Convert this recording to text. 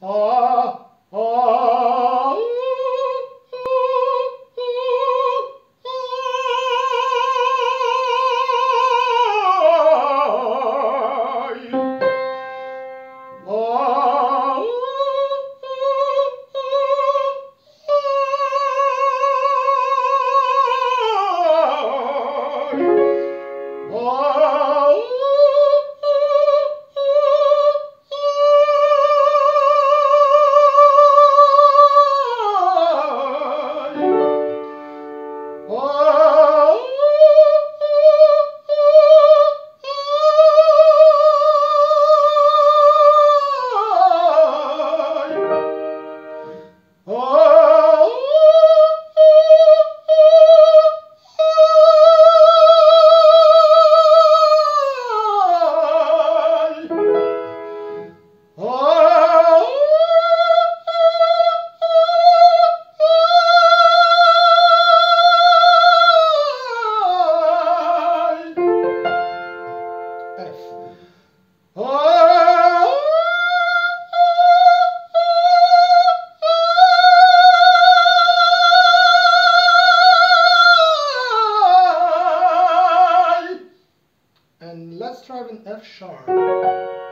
Oh. And let's try an F sharp.